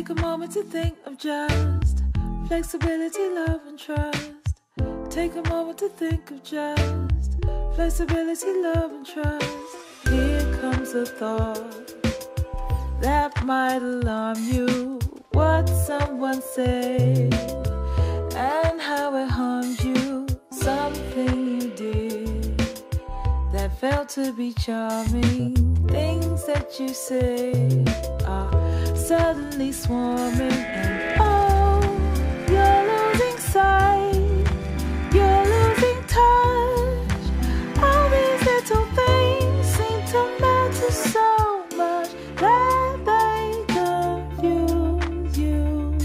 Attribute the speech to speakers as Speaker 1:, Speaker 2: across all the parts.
Speaker 1: Take a moment to think of just flexibility, love, and trust. Take a moment to think of just flexibility, love, and trust. Here comes a thought that might alarm you. What someone said and how it harmed you. Something you did that felt to be charming. Things that you say are suddenly swarming, and oh, you're losing sight, you're losing touch. All these little things seem to matter so much that they confuse you.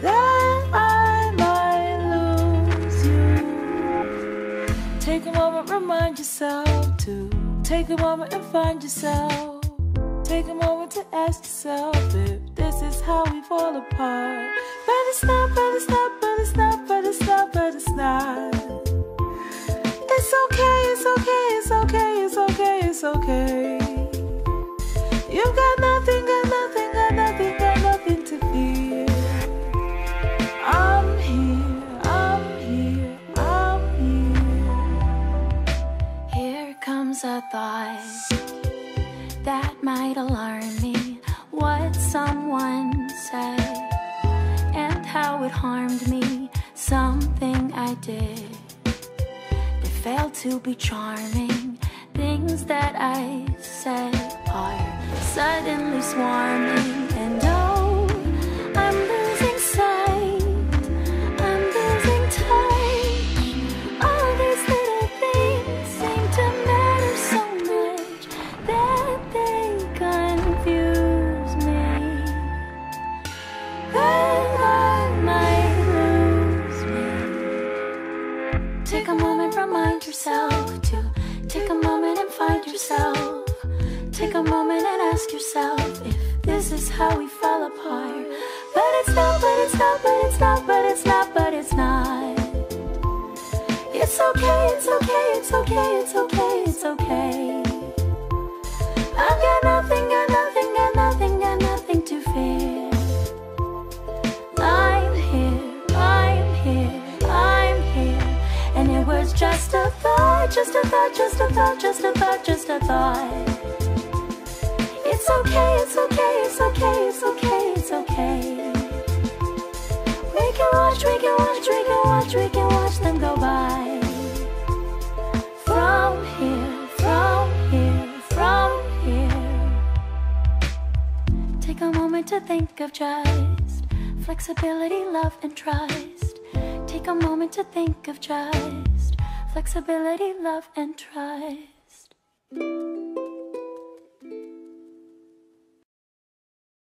Speaker 1: That I might lose you. Take a moment, remind yourself to take a moment and find yourself. Ask yourself if this is how we fall apart. But it's not, but it's not, but it's not, but it's not, but it's not. It's okay, it's okay, it's okay, it's okay, it's okay. You've got nothing, got nothing, got nothing, got nothing to fear. I'm here, I'm here, I'm here.
Speaker 2: Here comes a thought that might alarm me. Harmed me. Something I did that failed to be charming. Things that I said are suddenly swarming, Take a moment, remind yourself to take a moment and find yourself. Take a moment and ask yourself if this is how we fall apart. But it's not, but it's not, but it's not, but it's not, but it's not. It's okay, it's okay, it's okay, it's okay, it's okay. Just a thought, just a thought, just a thought, just a thought. It's okay, it's okay, it's okay, it's okay, it's okay. We can watch, we can watch, we can watch, we can watch them go by. From here, from here, from here. Take a moment to think of just flexibility, love, and trust. Take a moment to think of just flexibility, love, and trust.